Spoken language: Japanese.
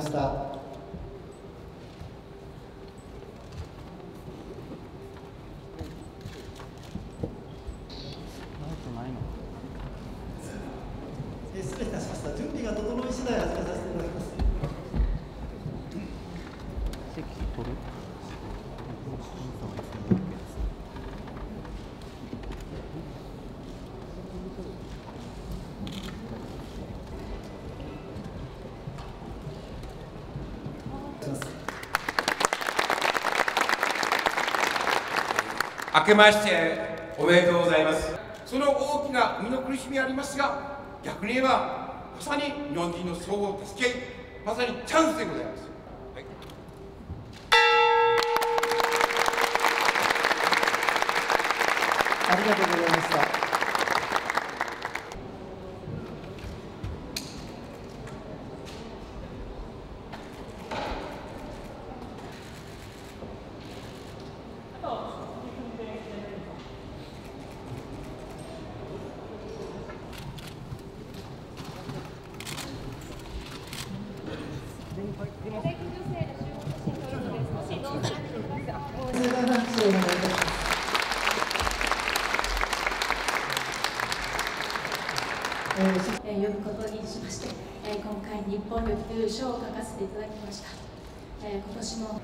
した。失礼いたしました。準備が整い次第始めさせていただきます。席取る？明けましておめでとうございます。その大きな身の苦しみありますが逆に言えばまさに日本人の総合助け合いまさにチャンスでございます、はい、ありがとうございました。えー、呼ぶことにしまして、えー、今回日本力という賞を書かせていただきました、えー、今年も